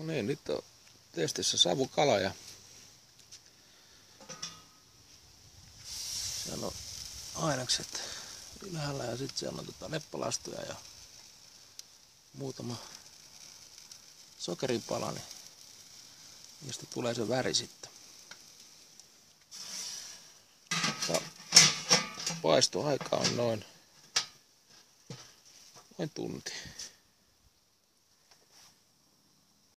No niin, nyt on testissä savukala ja siellä on ainekset ylhäällä ja sitten siellä on tota leppalastuja ja muutama sokeripala, niin niistä tulee se väri sitten. Ja paistoaika on noin, noin tunti.